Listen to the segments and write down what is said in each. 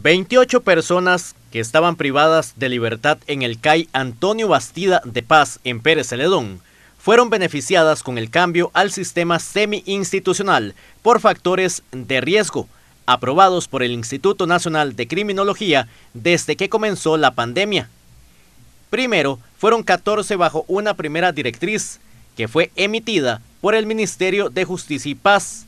28 personas que estaban privadas de libertad en el CAI Antonio Bastida de Paz en Pérez Celedón fueron beneficiadas con el cambio al sistema semi-institucional por factores de riesgo aprobados por el Instituto Nacional de Criminología desde que comenzó la pandemia. Primero, fueron 14 bajo una primera directriz que fue emitida por el Ministerio de Justicia y Paz,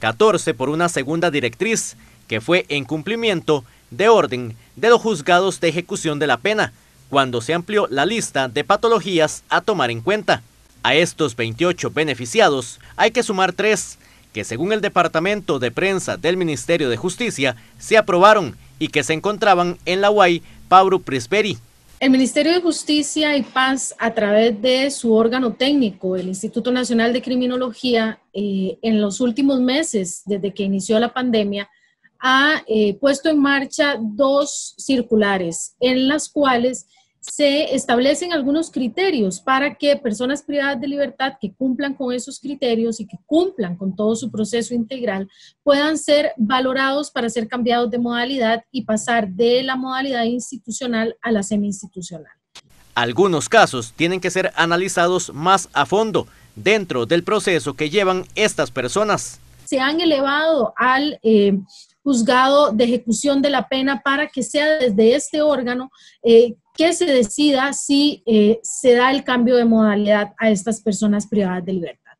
14 por una segunda directriz que fue en cumplimiento de orden de los juzgados de ejecución de la pena, cuando se amplió la lista de patologías a tomar en cuenta. A estos 28 beneficiados hay que sumar tres que según el Departamento de Prensa del Ministerio de Justicia se aprobaron y que se encontraban en la UAI Pablo Prisberi. El Ministerio de Justicia y Paz, a través de su órgano técnico, el Instituto Nacional de Criminología, eh, en los últimos meses, desde que inició la pandemia, ha eh, puesto en marcha dos circulares en las cuales se establecen algunos criterios para que personas privadas de libertad que cumplan con esos criterios y que cumplan con todo su proceso integral puedan ser valorados para ser cambiados de modalidad y pasar de la modalidad institucional a la semi-institucional. Algunos casos tienen que ser analizados más a fondo dentro del proceso que llevan estas personas. Se han elevado al eh, juzgado de ejecución de la pena para que sea desde este órgano eh, que se decida si eh, se da el cambio de modalidad a estas personas privadas de libertad.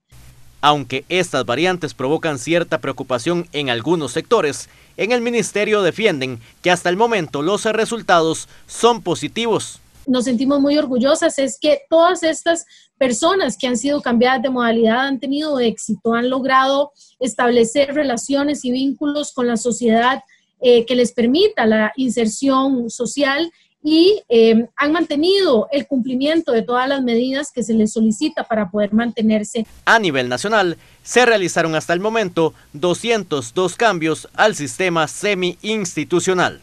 Aunque estas variantes provocan cierta preocupación en algunos sectores, en el ministerio defienden que hasta el momento los resultados son positivos. Nos sentimos muy orgullosas, es que todas estas personas que han sido cambiadas de modalidad han tenido éxito, han logrado establecer relaciones y vínculos con la sociedad eh, que les permita la inserción social y eh, han mantenido el cumplimiento de todas las medidas que se les solicita para poder mantenerse. A nivel nacional, se realizaron hasta el momento 202 cambios al sistema semi-institucional.